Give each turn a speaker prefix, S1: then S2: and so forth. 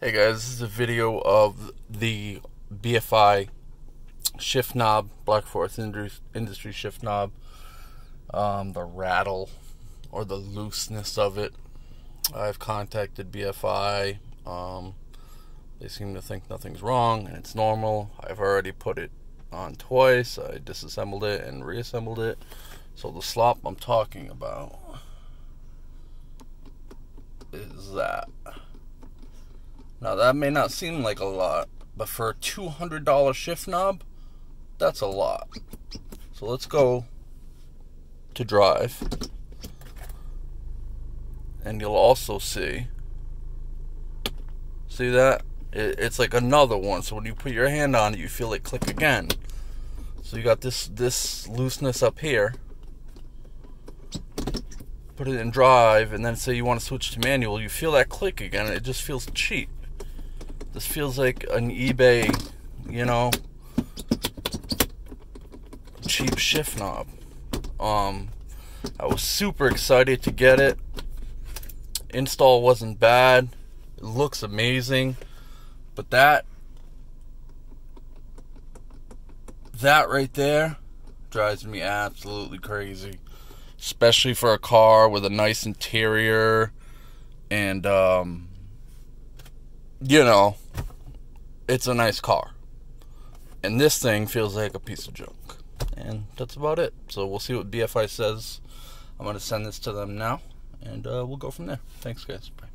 S1: Hey guys, this is a video of the BFI shift knob, Black Forest Industry shift knob, um, the rattle or the looseness of it. I've contacted BFI. Um, they seem to think nothing's wrong and it's normal. I've already put it on twice. I disassembled it and reassembled it. So the slop I'm talking about is that. Now that may not seem like a lot, but for a $200 shift knob, that's a lot. So let's go to drive. And you'll also see, see that? it's like another one. So when you put your hand on it, you feel it click again. So you got this, this looseness up here. Put it in drive, and then say you want to switch to manual, you feel that click again. It just feels cheap. This feels like an eBay, you know, cheap shift knob. Um, I was super excited to get it. Install wasn't bad. It looks amazing. But that that right there drives me absolutely crazy. Especially for a car with a nice interior and um you know, it's a nice car. And this thing feels like a piece of junk. And that's about it. So we'll see what BFI says. I'm going to send this to them now, and uh, we'll go from there. Thanks, guys. Bye.